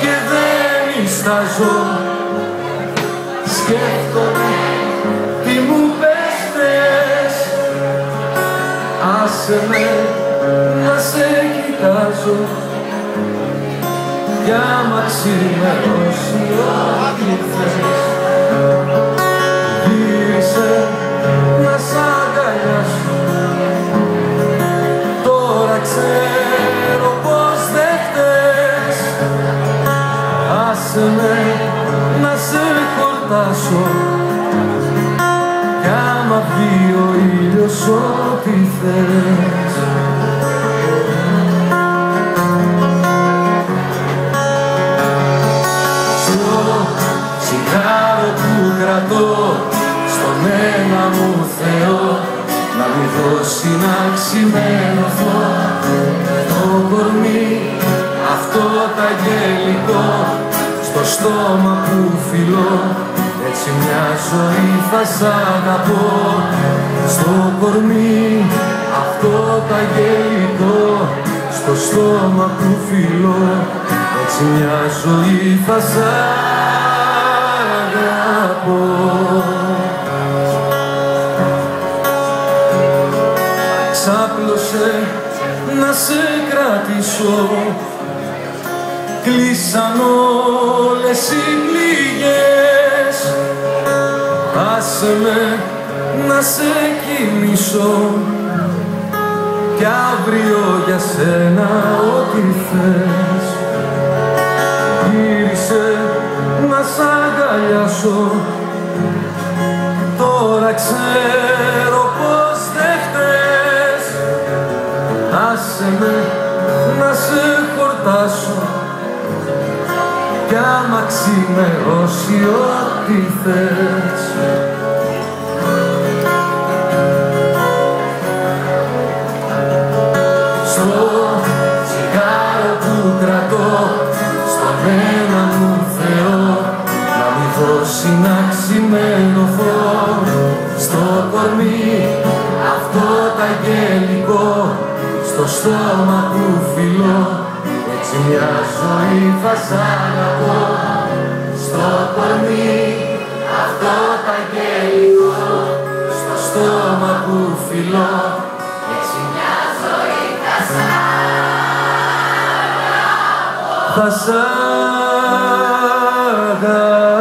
και δεν ισταζώ Σκέφτομαι τι μου πες Άσε με να σε κοιτάζω. Κι άμα ξημερώσει ό,τι θες χορτάσω κι άμα βγει ο ήλιος ό,τι θες. Τσιγάρο που κρατώ στον ένα μου Θεό. Να μην δώσει να ξημερωθώ. Το κορμί αυτό τα αγγελικό στο στόμα που φιλώ έτσι μια ζωή θα σ' αγαπώ. Στο κορμί αυτό τα αγγελικό στο στόμα που φιλώ. Έτσι μια ζωή θα σ' αγαπώ. Ξάπλωσε να σε κρατήσω. Κλείσαν όλες οι Άσε με να σε κοιμήσω κι αύριο για σένα ό,τι θες. Γύρισε να σ' αγκαλιάσω. Τώρα ξέρω πως δεν φταίς Άσε με να σε χορτάσω. Κι άμα ξημερώσει ό,τι θες κορμί αυτό ταγγελικό στο στόμα του φιλό. Έτσι μια ζωή θα σ' αγαπώ. Στο κορμί αυτό ταγγελικό στο στόμα του φιλό. Θα σ' αγαπώ.